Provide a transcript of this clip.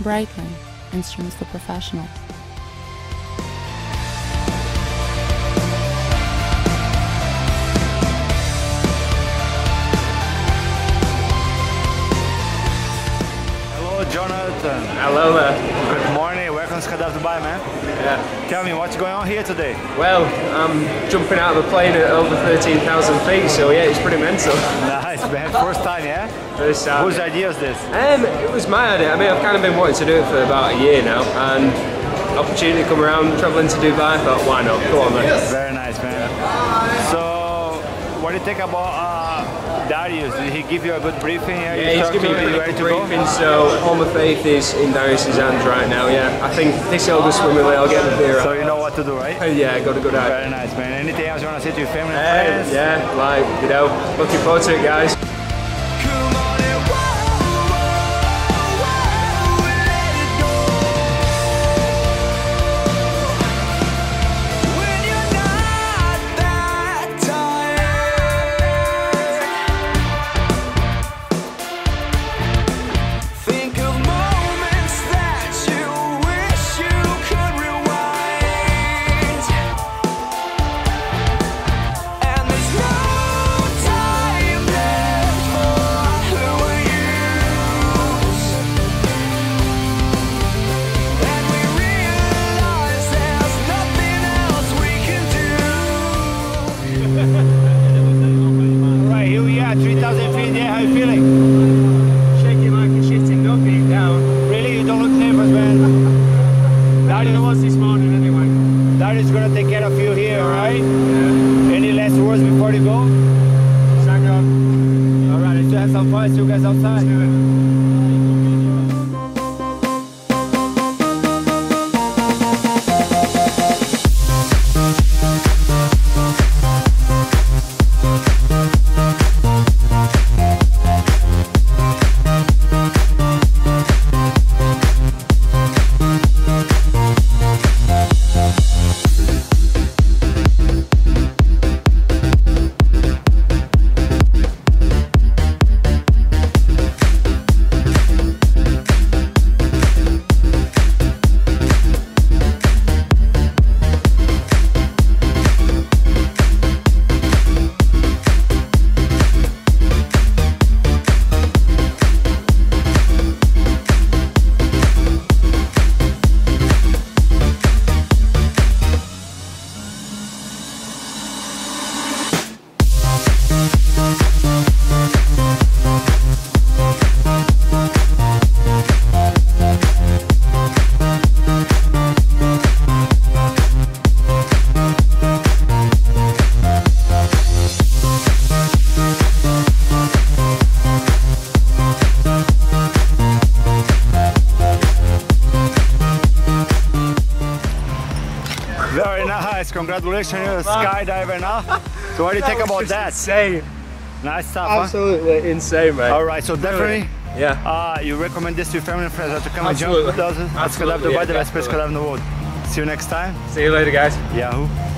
Breitling, instruments for professional. Hello, Jonathan. Hello there. Morning. To Dubai, man. Yeah. Tell me what's going on here today. Well, I'm jumping out of a plane at over 13,000 feet, so yeah, it's pretty mental. Nice, man. First time, yeah? First time. Whose idea is this? Um, it was my idea. I mean, I've kind of been wanting to do it for about a year now, and opportunity to come around, travelling to Dubai, but why not? Go on man. Very nice, man. So, what do you think about uh, Darius? Did he give you a good briefing? You Yeah, he's giving me a You ready to good go? briefing, so all my faith is in Darius's hands right now, yeah. I think this will go swimmingly, I'll get the beer So you know what to do, right? Oh, yeah, got a good idea. Very nice, man. Anything else you want to say to your family friends? yeah, like, you know, looking forward to it, guys. Is gonna take care of you here, alright? Any last words before you go? On. Alright, let's have some fun. See you guys outside. Nice. Congratulations, you're a skydiver now. So what do you think about that? Insane. Nice stuff, huh? Absolutely insane, mate. All right, so definitely, Yeah. uh, you recommend this to your family and friends to come and jump Absolutely. with us at Skydive Absolutely, Dubai, yeah, the best place skydive in the world. See you next time. See you later, guys. Yahoo.